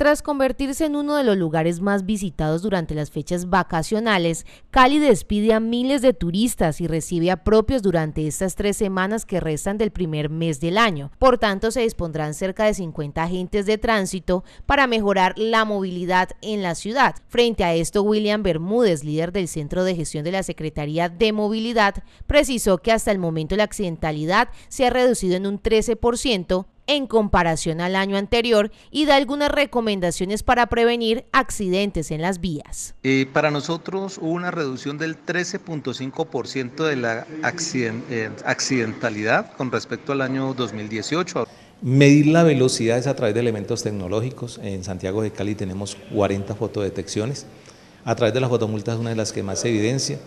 Tras convertirse en uno de los lugares más visitados durante las fechas vacacionales, Cali despide a miles de turistas y recibe a propios durante estas tres semanas que restan del primer mes del año. Por tanto, se dispondrán cerca de 50 agentes de tránsito para mejorar la movilidad en la ciudad. Frente a esto, William Bermúdez, líder del Centro de Gestión de la Secretaría de Movilidad, precisó que hasta el momento la accidentalidad se ha reducido en un 13%, en comparación al año anterior y da algunas recomendaciones para prevenir accidentes en las vías. Eh, para nosotros hubo una reducción del 13.5% de la eh, accidentalidad con respecto al año 2018. Medir la velocidad es a través de elementos tecnológicos. En Santiago de Cali tenemos 40 fotodetecciones. A través de las fotomultas es una de las que más se evidencia.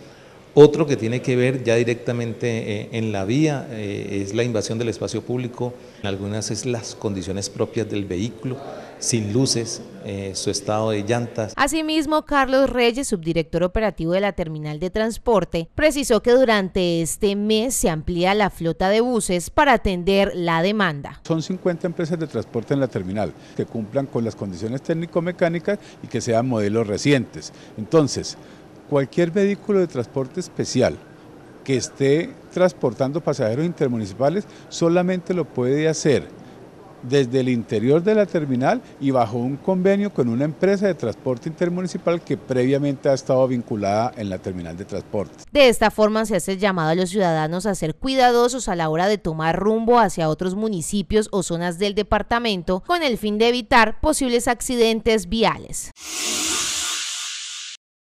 Otro que tiene que ver ya directamente eh, en la vía eh, es la invasión del espacio público, en algunas es las condiciones propias del vehículo, sin luces, eh, su estado de llantas. Asimismo, Carlos Reyes, subdirector operativo de la terminal de transporte, precisó que durante este mes se amplía la flota de buses para atender la demanda. Son 50 empresas de transporte en la terminal que cumplan con las condiciones técnico-mecánicas y que sean modelos recientes. Entonces, cualquier vehículo de transporte especial que esté transportando pasajeros intermunicipales solamente lo puede hacer desde el interior de la terminal y bajo un convenio con una empresa de transporte intermunicipal que previamente ha estado vinculada en la terminal de transporte. De esta forma se hace el llamado a los ciudadanos a ser cuidadosos a la hora de tomar rumbo hacia otros municipios o zonas del departamento con el fin de evitar posibles accidentes viales.